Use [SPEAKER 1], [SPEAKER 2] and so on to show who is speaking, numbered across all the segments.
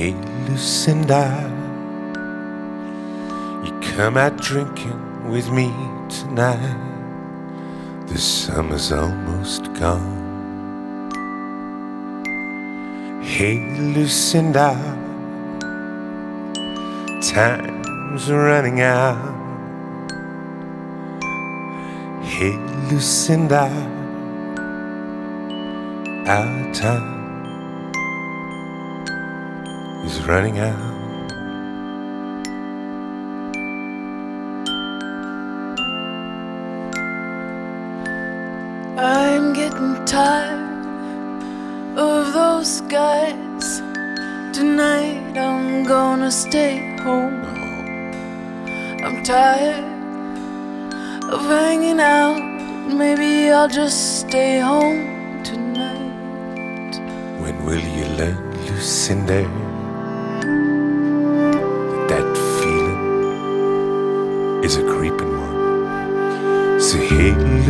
[SPEAKER 1] Hey, Lucinda, you come out drinking with me tonight. The summer's almost gone. Hey, Lucinda, time's running out. Hey, Lucinda, our time is running out.
[SPEAKER 2] I'm getting tired of those guys. Tonight I'm gonna stay home. I'm tired of hanging out. Maybe I'll just stay home tonight.
[SPEAKER 1] When will you learn, Lucinda,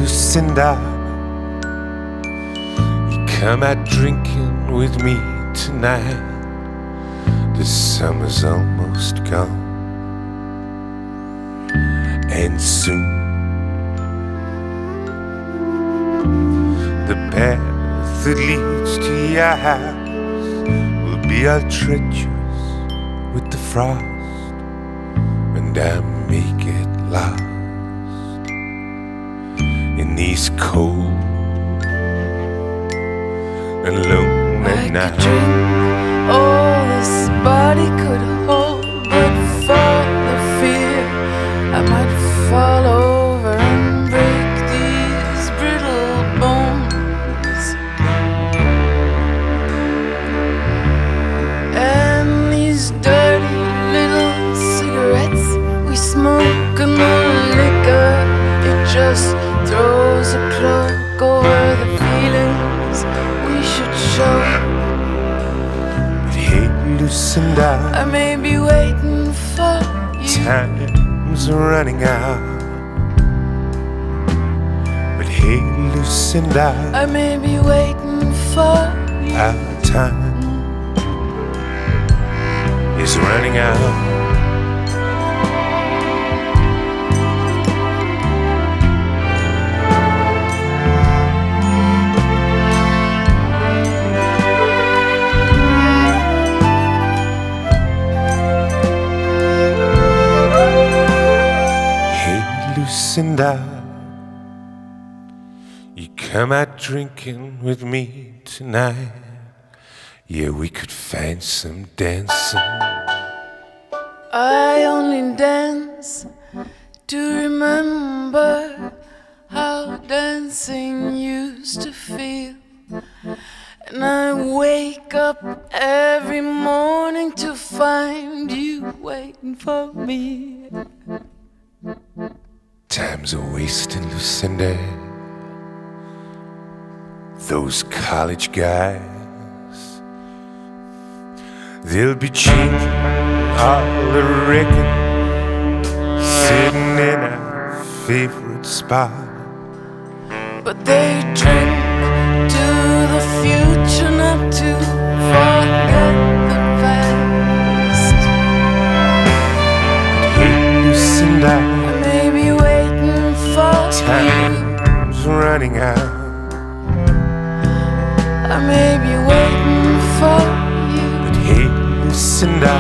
[SPEAKER 1] Lucinda, you come out drinking with me tonight. The summer's almost gone, and soon the path that leads to your house will be all treacherous with the frost, and I may get lost in these cold and lonely
[SPEAKER 2] I could
[SPEAKER 1] nights.
[SPEAKER 2] drink all this body could hold, but for the fear I might fall
[SPEAKER 1] Lucinda,
[SPEAKER 2] I may be waiting for you.
[SPEAKER 1] time's running out. But hey, Lucinda,
[SPEAKER 2] I may be waiting for you.
[SPEAKER 1] our time is running out. Lucinda, you come out drinking with me tonight. Yeah, we could find some dancing.
[SPEAKER 2] I only dance to remember how dancing used to feel. And I wake up every morning to find you waiting for me.
[SPEAKER 1] Time's a wasting, Lucinda. Those college guys, they'll be changing all the record, sitting in our favorite spot.
[SPEAKER 2] But they drink to the future, not to forget the past.
[SPEAKER 1] Hey, Lucinda, running out.
[SPEAKER 2] I may be waiting for you.
[SPEAKER 1] But hey, Lucinda,